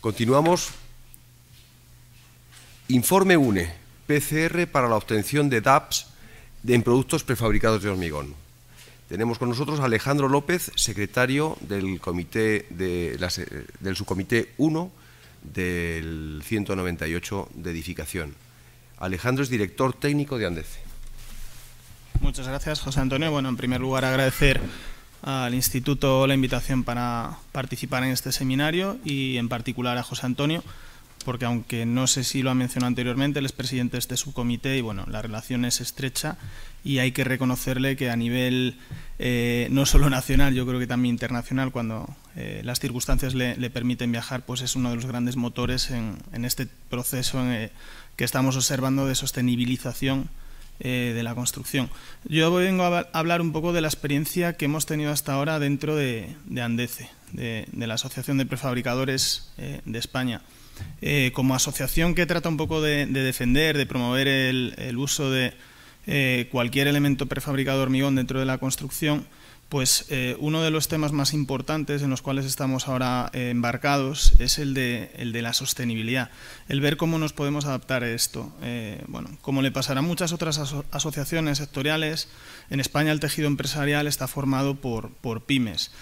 Continuamos. Informe UNE, PCR para la obtención de DAPS en productos prefabricados de hormigón. Tenemos con nosotros a Alejandro López, secretario del, comité de del subcomité 1 del 198 de edificación. Alejandro es director técnico de Andece. Muchas gracias, José Antonio. Bueno, en primer lugar, agradecer al Instituto la invitación para participar en este seminario y en particular a José Antonio, porque aunque no sé si lo ha mencionado anteriormente, él es presidente de este subcomité y bueno, la relación es estrecha y hay que reconocerle que a nivel eh, no solo nacional, yo creo que también internacional, cuando eh, las circunstancias le, permiten viajar, pues es uno de los grandes motores en, este proceso eh, que estamos observando de sostenibilización eh, de la construcción. Yo vengo a hablar un poco de la experiencia que hemos tenido hasta ahora dentro de, ANDECE, de, la Asociación de Prefabricadores eh, de España. Eh, como asociación que trata un poco de, defender, de promover el uso de cualquier elemento prefabricado de hormigón dentro de la construcción, pues eh, uno de los temas más importantes en los cuales estamos ahora eh, embarcados es el de, el de, la sostenibilidad, el ver cómo nos podemos adaptar a esto. Eh, bueno, como le pasará a muchas otras asociaciones sectoriales, en España el tejido empresarial está formado por, por pymes.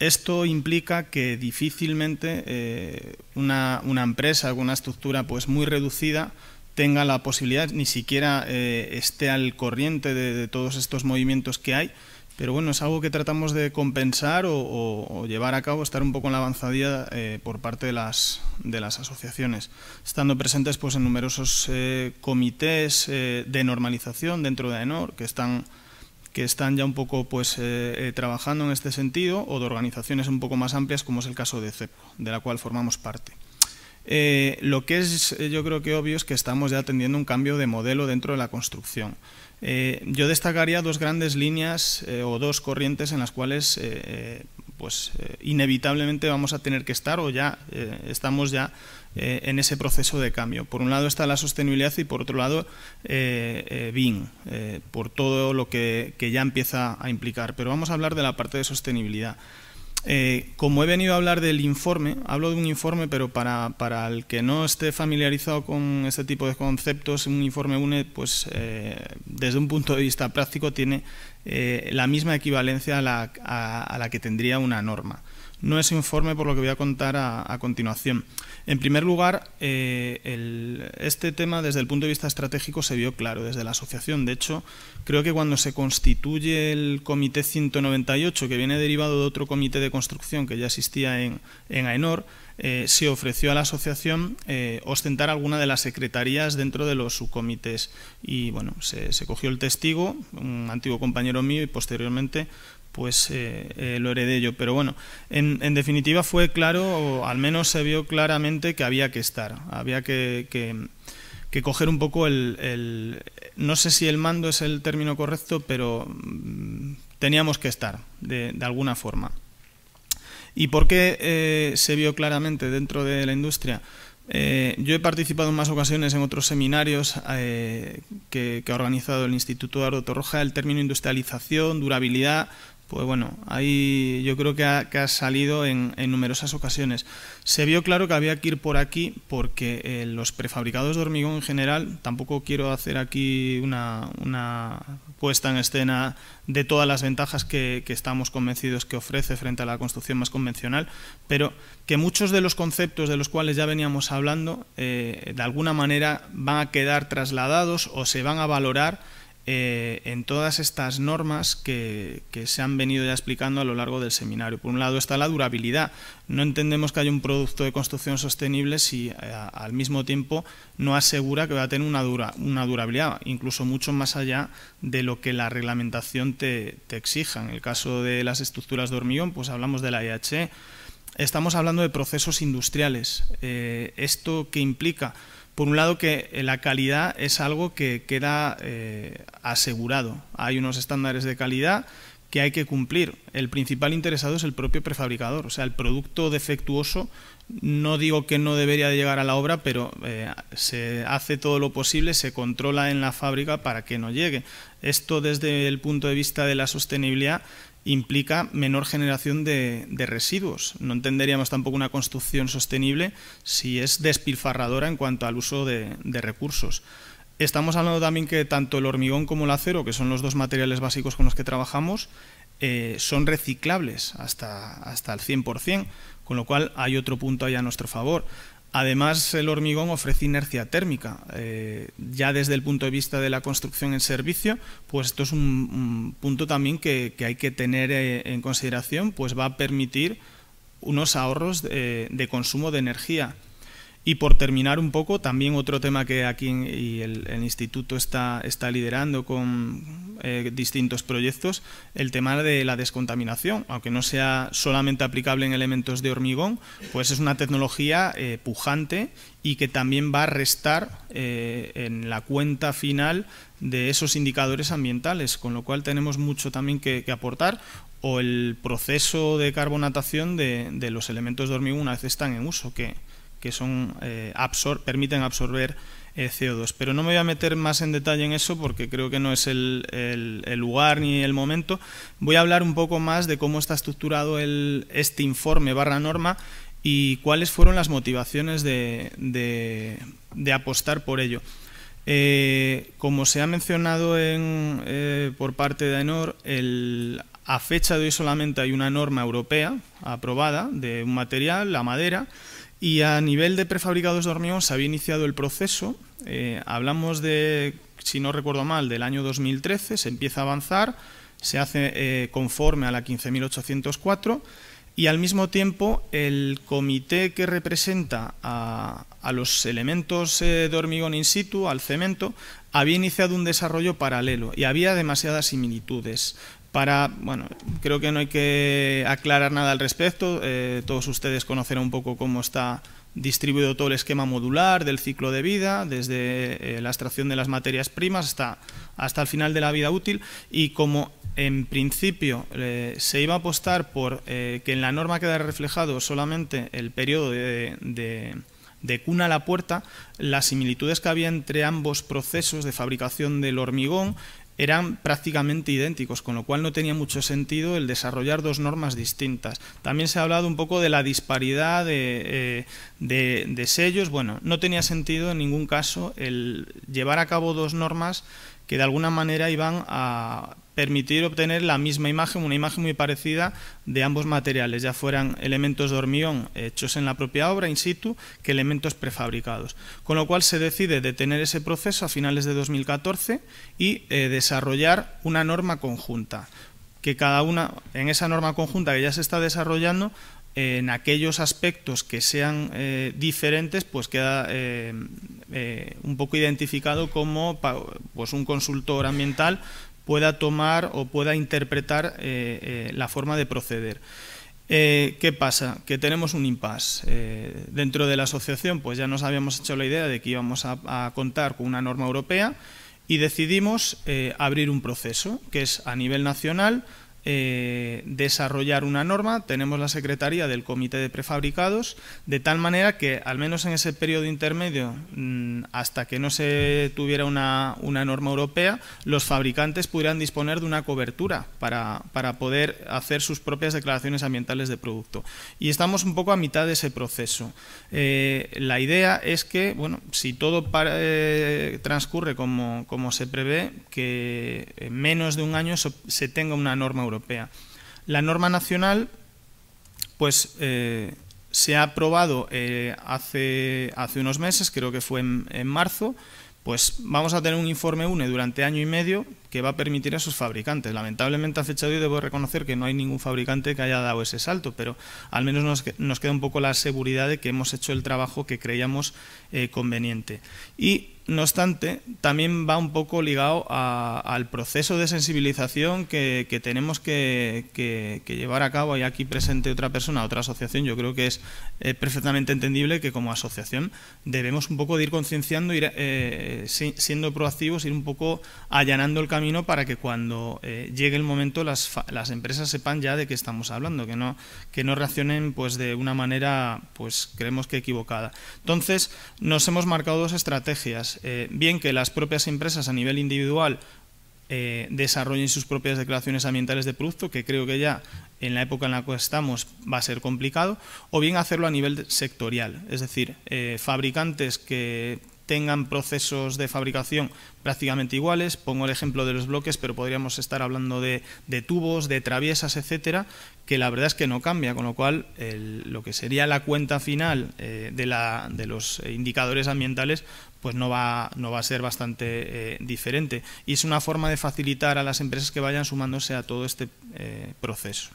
Esto implica que difícilmente una, una, empresa, una estructura pues muy reducida, tenga la posibilidad, ni siquiera esté al corriente de todos estos movimientos que hay, pero bueno, es algo que tratamos de compensar o, llevar a cabo, estar un poco en la avanzadilla eh, por parte de las, de las asociaciones, estando presentes pues, en numerosos eh, comités eh, de normalización dentro de AENOR que están, que están ya un poco pues, trabajando en este sentido o de organizaciones un poco más amplias como es el caso de CEPO, de la cual formamos parte. lo que es yo creo que obvio es que estamos ya atendiendo un cambio de modelo dentro de la construcción. Eh, yo destacaría dos grandes líneas eh, o dos corrientes en las cuales eh, pues, inevitablemente vamos a tener que estar o ya estamos ya en ese proceso de cambio. Por un lado está la sostenibilidad y por otro lado BIM, por todo lo que ya empieza a implicar. Pero vamos a hablar de la parte de sostenibilidad. Eh, como he venido a hablar del informe, hablo de un informe, pero para, para, el que no esté familiarizado con este tipo de conceptos, un informe UNE, pues eh, desde un punto de vista práctico tiene eh, la misma equivalencia a la, a la, que tendría una norma. No es informe por lo que voy a contar a continuación. En primer lugar, eh, este tema desde el punto de vista estratégico se vio claro desde la asociación. De hecho, creo que cuando se constituye el Comité 198, que viene derivado de otro comité de construcción que ya existía en, AENOR, eh, se ofreció a la asociación eh, ostentar alguna de las secretarías dentro de los subcomités. Y bueno, se cogió el testigo, un antiguo compañero mío, y posteriormente pues eh, eh, lo heredé yo. Pero bueno, en, definitiva fue claro, o al menos se vio claramente que había que estar, había que, coger un poco el, No sé si el mando es el término correcto, pero mm, teníamos que estar, de, alguna forma. ¿Y por qué eh, se vio claramente dentro de la industria? yo he participado en más ocasiones en otros seminarios que, ha organizado el Instituto de Aro Torroja, el término industrialización, durabilidad, pues bueno, ahí yo creo que ha, salido en, numerosas ocasiones. Se vio claro que había que ir por aquí porque eh, los prefabricados de hormigón en general, tampoco quiero hacer aquí una, puesta en escena de todas las ventajas que, estamos convencidos que ofrece frente a la construcción más convencional, pero que muchos de los conceptos de los cuales ya veníamos hablando eh, de alguna manera van a quedar trasladados o se van a valorar eh, en todas estas normas que, se han venido ya explicando a lo largo del seminario. Por un lado está la durabilidad. No entendemos que haya un producto de construcción sostenible si eh, al mismo tiempo no asegura que va a tener una, durabilidad, incluso mucho más allá de lo que la reglamentación te, exija. En el caso de las estructuras de hormigón, pues hablamos de la IHE. Estamos hablando de procesos industriales. Eh, ¿Esto qué implica? Por un lado, que la calidad es algo que queda eh, asegurado. Hay unos estándares de calidad que hay que cumplir. El principal interesado es el propio prefabricador. O sea, el producto defectuoso, no digo que no debería de llegar a la obra, pero eh, se hace todo lo posible, se controla en la fábrica para que no llegue. Esto desde el punto de vista de la sostenibilidad implica menor generación de, residuos. No entenderíamos tampoco una construcción sostenible si es despilfarradora en cuanto al uso de, recursos. Estamos hablando también que tanto el hormigón como el acero, que son los dos materiales básicos con los que trabajamos, eh, son reciclables hasta, hasta el 100%, con lo cual hay otro punto ahí a nuestro favor. Además, el hormigón ofrece inercia térmica. Eh, ya desde el punto de vista de la construcción en servicio, pues esto es un, punto también que, hay que tener eh, en consideración, pues va a permitir unos ahorros de consumo de energía. Y por terminar un poco, también otro tema que aquí y el, Instituto está, está, liderando con eh, distintos proyectos, el tema de la descontaminación. Aunque no sea solamente aplicable en elementos de hormigón, pues es una tecnología eh, pujante y que también va a restar eh, en la cuenta final de esos indicadores ambientales, con lo cual tenemos mucho también que, aportar o el proceso de carbonatación de, de los elementos de hormigón una vez están en uso, que que son, eh, permiten absorber eh, CO2. Pero no me voy a meter más en detalle en eso porque creo que no es el, lugar ni el momento. Voy a hablar un poco más de cómo está estructurado este informe barra norma y cuáles fueron las motivaciones de, apostar por ello. Eh, como se ha mencionado por parte de AENOR, a fecha de hoy solamente hay una norma europea aprobada de un material, la madera, y a nivel de prefabricados de hormigón se había iniciado el proceso. Eh, hablamos de, si no recuerdo mal, del año 2013, se empieza a avanzar, se hace eh, conforme a la 15.804 y al mismo tiempo el comité que representa a, los elementos eh, de hormigón in situ, al cemento, había iniciado un desarrollo paralelo y había demasiadas similitudes para, bueno, creo que no hay que aclarar nada al respecto, eh, todos ustedes conocerán un poco cómo está distribuido todo el esquema modular del ciclo de vida, desde eh, la extracción de las materias primas hasta, hasta el final de la vida útil. Y como en principio eh, se iba a apostar por que en la norma quedara reflejado solamente el periodo de, de, de cuna a la puerta, las similitudes que había entre ambos procesos de fabricación del hormigón eran prácticamente idénticos, con lo cual no tenía mucho sentido el desarrollar dos normas distintas. También se ha hablado un poco de la disparidad de, eh, sellos. Bueno, no tenía sentido en ningún caso el llevar a cabo dos normas que de alguna manera iban a permitir obtener la misma imagen, una imagen muy parecida de ambos materiales, ya fueran elementos de hormigón hechos en la propia obra in situ que elementos prefabricados. Con lo cual se decide detener ese proceso a finales de 2014 y eh, desarrollar una norma conjunta, que cada una, en esa norma conjunta que ya se está desarrollando, en aquellos aspectos que sean eh, diferentes, pues queda eh, un poco identificado como pues un consultor ambiental pueda tomar o pueda interpretar eh, eh, la forma de proceder. Eh, ¿Qué pasa? Que tenemos un impasse. dentro de la asociación pues ya nos habíamos hecho la idea de que íbamos a contar con una norma europea y decidimos abrir un proceso que es a nivel nacional eh, desarrollar una norma, tenemos la Secretaría del Comité de Prefabricados, de tal manera que, al menos en ese periodo intermedio, mm, hasta que no se tuviera una, norma europea, los fabricantes pudieran disponer de una cobertura para, poder hacer sus propias declaraciones ambientales de producto. Y estamos un poco a mitad de ese proceso. Eh, la idea es que, bueno, si todo eh, transcurre como, como se prevé, que en menos de un año se tenga una norma europea la norma nacional, pues eh, se ha aprobado eh, hace, hace unos meses, creo que fue en, marzo, pues vamos a tener un informe UNE durante año y medio que va a permitir a esos fabricantes. Lamentablemente a fecha de hoy debo reconocer que no hay ningún fabricante que haya dado ese salto, pero al menos nos, queda un poco la seguridad de que hemos hecho el trabajo que creíamos eh, conveniente. Y no obstante, también va un poco ligado al proceso de sensibilización que, tenemos que, llevar a cabo. Hay aquí presente otra persona, otra asociación. Yo creo que es eh, perfectamente entendible que como asociación debemos un poco de ir concienciando, ir eh, siendo proactivos, ir un poco allanando el para que cuando eh, llegue el momento las, las, empresas sepan ya de qué estamos hablando, que no, que no reaccionen pues de una manera, pues creemos que equivocada. Entonces, nos hemos marcado dos estrategias. Eh, bien que las propias empresas a nivel individual eh, desarrollen sus propias declaraciones ambientales de producto, que creo que ya en la época en la que estamos va a ser complicado, o bien hacerlo a nivel sectorial, es decir, fabricantes que tengan procesos de fabricación prácticamente iguales. Pongo el ejemplo de los bloques, pero podríamos estar hablando de, tubos, de traviesas, etcétera, que la verdad es que no cambia, con lo cual lo que sería la cuenta final eh, de, la, de, los indicadores ambientales pues no va, no va a ser bastante eh, diferente. Y es una forma de facilitar a las empresas que vayan sumándose a todo este eh, proceso.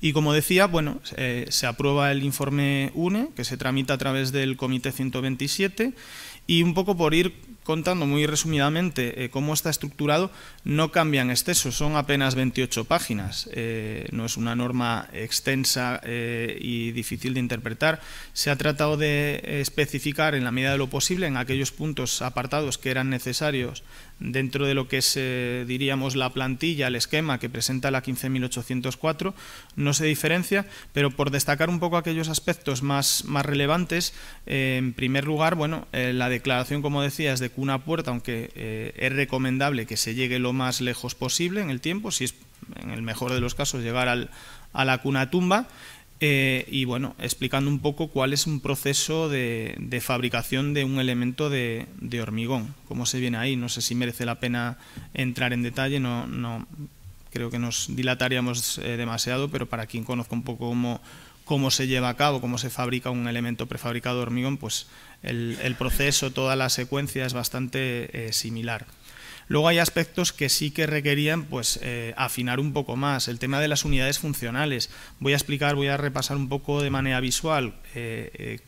Y como decía, bueno, eh, se aprueba el informe UNE, que se tramita a través del Comité 127, y un poco por ir contando muy resumidamente eh, cómo está estructurado, no cambia en exceso, son apenas 28 páginas, eh, no es una norma extensa y difícil de interpretar. Se ha tratado de especificar en la medida de lo posible en aquellos puntos apartados que eran necesarios dentro de lo que es, diríamos, la plantilla, el esquema que presenta la 15.804, no se diferencia, pero por destacar un poco aquellos aspectos más, más relevantes, en primer lugar, bueno, la declaración, como decía, es de una puerta, aunque eh, es recomendable que se llegue lo más lejos posible en el tiempo, si es en el mejor de los casos llegar al, a la cuna tumba. Eh, y bueno, explicando un poco cuál es un proceso de, fabricación de un elemento de, hormigón, cómo se viene ahí. No sé si merece la pena entrar en detalle, no, no creo que nos dilataríamos eh, demasiado, pero para quien conozca un poco cómo, cómo se lleva a cabo, cómo se fabrica un elemento prefabricado de hormigón, pues el, proceso, toda la secuencia es bastante eh, similar. Luego hay aspectos que sí que requerían pues, eh, afinar un poco más. El tema de las unidades funcionales. Voy a explicar, voy a repasar un poco de manera visual eh,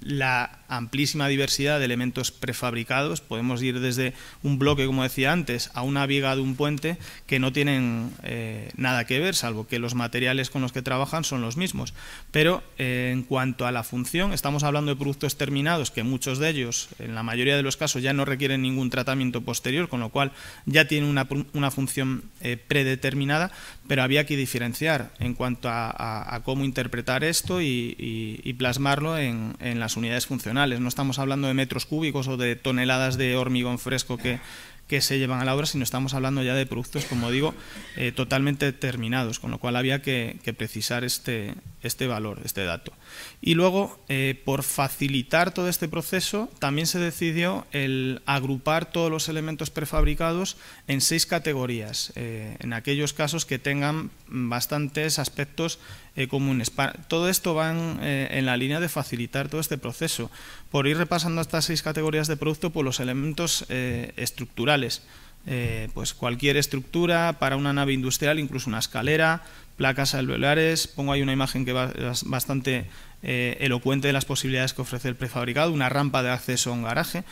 la amplísima diversidad de elementos prefabricados. Podemos ir desde un bloque, como decía antes, a una viga de un puente que no tienen eh, nada que ver, salvo que los materiales con los que trabajan son los mismos. Pero eh, en cuanto a la función, estamos hablando de productos terminados, que muchos de ellos, en la mayoría de los casos, ya no requieren ningún tratamiento posterior, con lo cual ya tienen una, función eh, predeterminada, pero había que diferenciar en cuanto a, cómo interpretar esto y, plasmarlo en las unidades funcionales no estamos hablando de metros cúbicos o de toneladas de hormigón fresco que, que se llevan a la obra, sino estamos hablando ya de productos, como digo, eh, totalmente terminados, con lo cual había que, precisar este, este valor, este dato. Y luego, eh, por facilitar todo este proceso, también se decidió el agrupar todos los elementos prefabricados en seis categorías, eh, en aquellos casos que tengan bastantes aspectos comunes. Todo esto va en, la línea de facilitar todo este proceso. Por ir repasando estas seis categorías de producto, por pues los elementos estructurales, eh, pues cualquier estructura para una nave industrial, incluso una escalera, placas alveolares. Pongo ahí una imagen que es bastante eh, elocuente de las posibilidades que ofrece el prefabricado, una rampa de acceso a un garaje.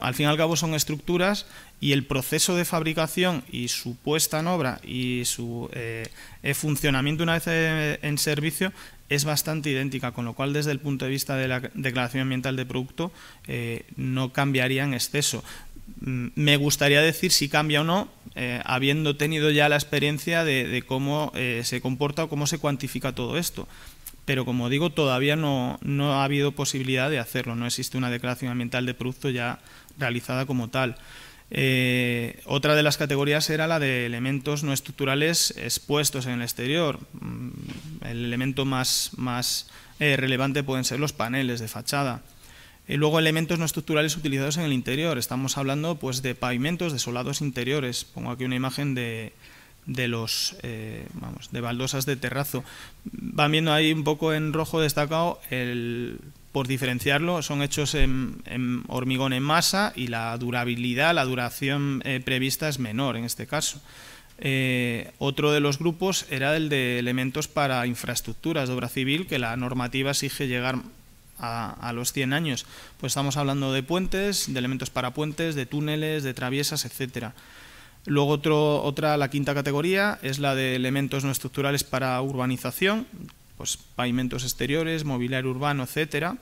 Al fin y al cabo son estructuras y el proceso de fabricación y su puesta en obra y su eh, funcionamiento una vez en servicio es bastante idéntica, con lo cual desde el punto de vista de la declaración ambiental de producto no cambiaría en exceso. Mm, me gustaría decir si cambia o no, eh, habiendo tenido ya la experiencia de, cómo eh, se comporta o cómo se cuantifica todo esto. Pero como digo, todavía no, ha habido posibilidad de hacerlo, no existe una declaración ambiental de producto ya realizada como tal. Eh, otra de las categorías era la de elementos no estructurales expuestos en el exterior. Mm, el elemento más, más relevante pueden ser los paneles de fachada. Y luego elementos no estructurales utilizados en el interior. Estamos hablando pues, de pavimentos, de solados interiores. Pongo aquí una imagen de, de los eh, vamos, de baldosas de terrazo. Van viendo ahí un poco en rojo destacado el por diferenciarlo, son hechos en, hormigón en masa y la durabilidad, la duración eh, prevista es menor en este caso. Eh, otro de los grupos era el de elementos para infraestructuras de obra civil, que la normativa exige llegar a, los 100 años, pues estamos hablando de puentes, de elementos para puentes, de túneles, de traviesas, etcétera. Luego otro, otra, la quinta categoría, es la de elementos no estructurales para urbanización, pues pavimentos exteriores, mobiliario urbano, etcétera,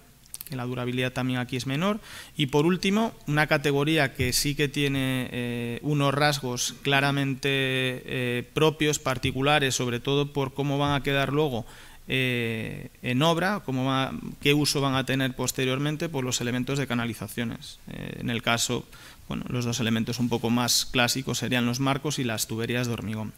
que la durabilidad también aquí es menor. Y por último, una categoría que sí que tiene eh, unos rasgos claramente eh, propios, particulares, sobre todo por cómo van a quedar luego eh, en obra, qué uso van a tener posteriormente por los elementos de canalizaciones. Eh, en el caso, bueno, los dos elementos un poco más clásicos serían los marcos y las tuberías de hormigón.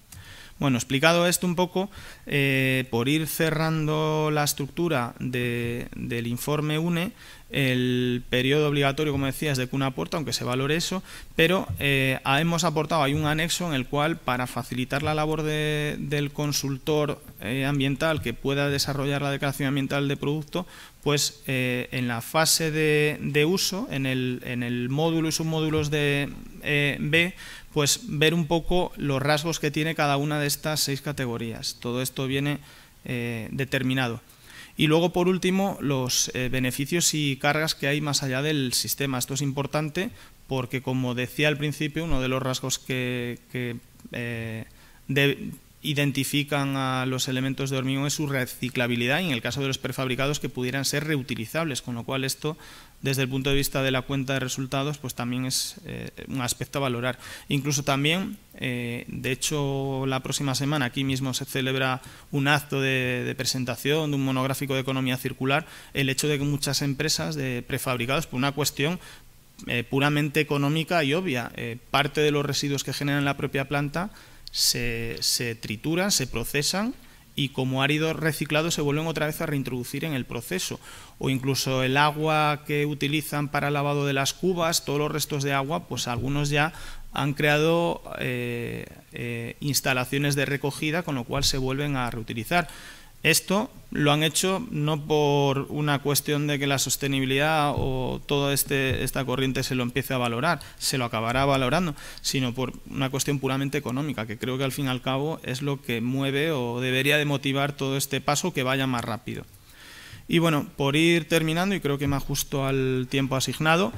Bueno, explicado esto un poco, eh, por ir cerrando la estructura del informe UNE, el periodo obligatorio, como decía, es de cuna puerta, aunque se valore eso, pero eh, hemos aportado, hay un anexo en el cual, para facilitar la labor del consultor eh, ambiental que pueda desarrollar la declaración ambiental de producto, pues en la fase de, uso, en el, en el módulo y submódulos de B, pues ver un poco los rasgos que tiene cada una de estas seis categorías. Todo esto viene eh, determinado. Y luego, por último, los eh, beneficios y cargas que hay más allá del sistema. Esto es importante porque, como decía al principio, uno de los rasgos que, eh, identifican a los elementos de hormigón es su reciclabilidad y en el caso de los prefabricados que pudieran ser reutilizables, con lo cual esto desde el punto de vista de la cuenta de resultados pues también es eh, un aspecto a valorar. Incluso también, eh, de hecho la próxima semana aquí mismo se celebra un acto de, presentación de un monográfico de economía circular, el hecho de que muchas empresas de prefabricados por una cuestión eh, puramente económica y obvia, parte de los residuos que generan la propia planta se, se trituran, se procesan y como árido reciclado se vuelven otra vez a reintroducir en el proceso. O incluso el agua que utilizan para el lavado de las cubas, todos los restos de agua, pues algunos ya han creado eh, eh, instalaciones de recogida, con lo cual se vuelven a reutilizar. Esto lo han hecho no por una cuestión de que la sostenibilidad o toda este, esta corriente se lo empiece a valorar, se lo acabará valorando, sino por una cuestión puramente económica, que creo que al fin y al cabo es lo que mueve o debería de motivar todo este paso que vaya más rápido. Y bueno, por ir terminando, y creo que me ajusto al tiempo asignado,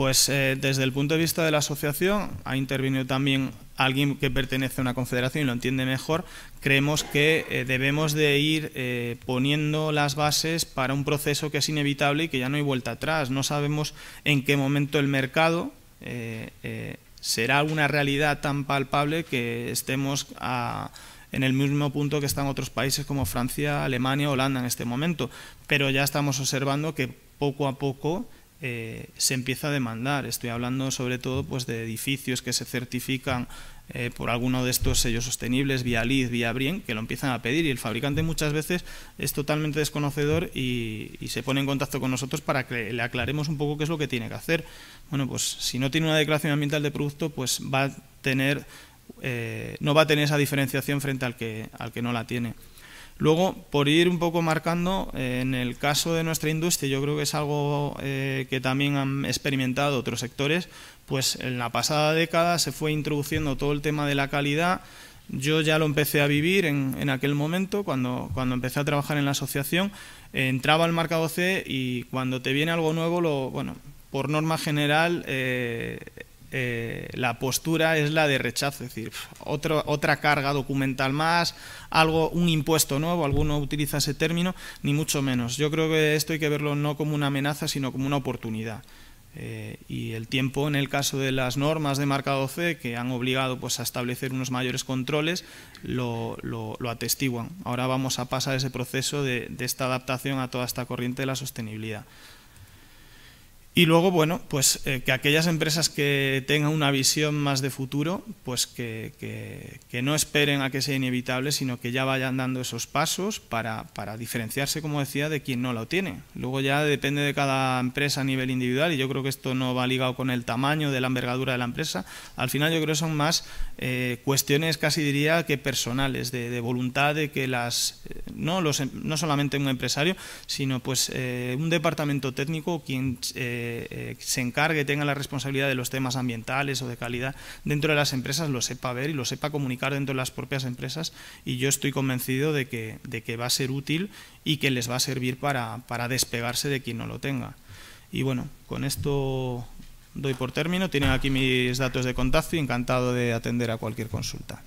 pues eh, desde el punto de vista de la asociación ha intervenido también alguien que pertenece a una confederación y lo entiende mejor, creemos que eh, debemos de ir eh, poniendo las bases para un proceso que es inevitable y que ya no hay vuelta atrás. No sabemos en qué momento el mercado será una realidad tan palpable que estemos en el mismo punto que están otros países como Francia, Alemania, Holanda en este momento. Pero ya estamos observando que poco a poco eh, se empieza a demandar. Estoy hablando sobre todo pues, de edificios que se certifican eh, por alguno de estos sellos sostenibles, vía LID, vía BRIEN, que lo empiezan a pedir y el fabricante muchas veces es totalmente desconocedor y, se pone en contacto con nosotros para que le aclaremos un poco qué es lo que tiene que hacer. Bueno, pues si no tiene una declaración ambiental de producto, pues va a tener, eh, no va a tener esa diferenciación frente al que, al que no la tiene. Luego, por ir un poco marcando, eh, en el caso de nuestra industria, yo creo que es algo eh, que también han experimentado otros sectores, pues en la pasada década se fue introduciendo todo el tema de la calidad. Yo ya lo empecé a vivir en, aquel momento, cuando, cuando empecé a trabajar en la asociación. entraba al mercado C y cuando te viene algo nuevo, bueno, por norma general, eh, eh, la postura es la de rechazo, es decir, otra carga documental más, algo, un impuesto nuevo, alguno utiliza ese término, ni mucho menos. Yo creo que esto hay que verlo no como una amenaza, sino como una oportunidad. Eh, y el tiempo, en el caso de las normas de marcado C, que han obligado pues, a establecer unos mayores controles, lo, atestiguan. Ahora vamos a pasar ese proceso de esta adaptación a toda esta corriente de la sostenibilidad. Y luego, bueno, pues eh, que aquellas empresas que tengan una visión más de futuro, pues que, que, no esperen a que sea inevitable, sino que ya vayan dando esos pasos para, para, diferenciarse, como decía, de quien no lo tiene. Luego ya depende de cada empresa a nivel individual, y yo creo que esto no va ligado con el tamaño de la envergadura de la empresa. Al final yo creo que son más eh, cuestiones, casi diría, que personales, de, voluntad de que las, eh, no, los, em, no solamente un empresario, sino pues un departamento técnico, quien... Eh, se encargue, tenga la responsabilidad de los temas ambientales o de calidad dentro de las empresas, lo sepa ver y lo sepa comunicar dentro de las propias empresas y yo estoy convencido de que, de que va a ser útil y que les va a servir para, para despegarse de quien no lo tenga. Y bueno, con esto doy por término. Tienen aquí mis datos de contacto y encantado de atender a cualquier consulta.